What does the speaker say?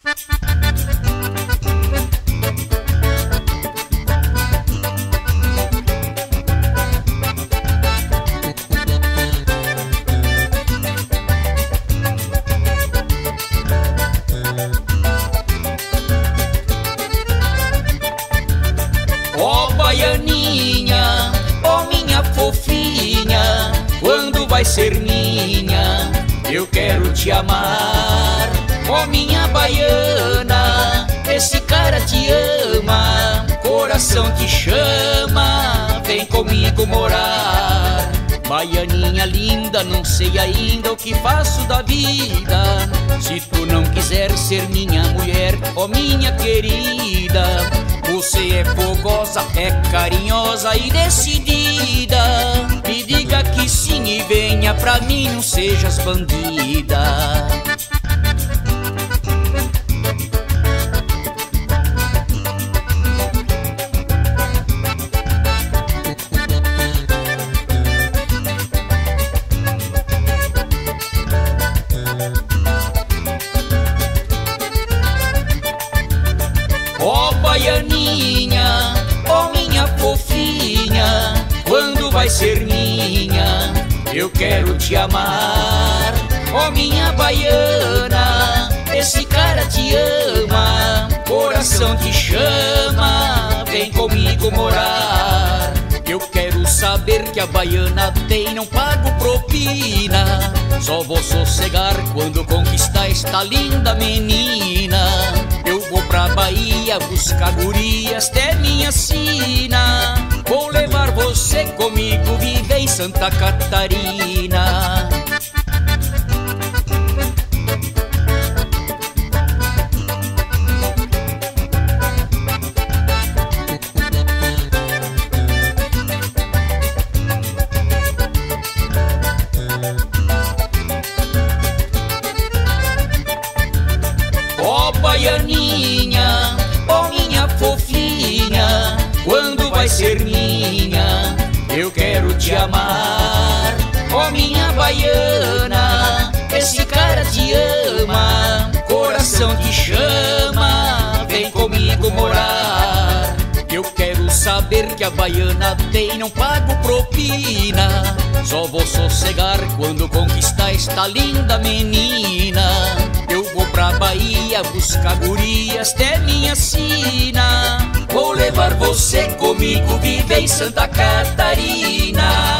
Ó oh, baianinha, oh, minha fofinha, quando vai ser minha? Eu quero te amar, oh, minha coração te chama, vem comigo morar. Baianinha linda, não sei ainda o que faço da vida. Se tu não quiser ser minha mulher, ó minha querida, você é fogosa, é carinhosa e decidida. Me diga que sim e venha pra mim, não sejas bandida. Eu quero te amar, oh, minha baiana, esse cara te ama, coração te chama, vem comigo morar. Eu quero saber que a baiana tem, não pago propina. Só vou sossegar quando conquistar esta linda menina. Eu vou pra Bahia buscar gurias até minha sina. Vou levar você comigo, viver em Santa Catarina. Te amar, oh, minha baiana, esse cara te ama, coração te chama, vem comigo morar. Eu quero saber que a baiana tem, não pago propina. Só vou sossegar quando conquistar esta linda menina. Eu vou pra Bahia buscar gurias até minha sina. Vou levar você comigo, viver em Santa Catarina.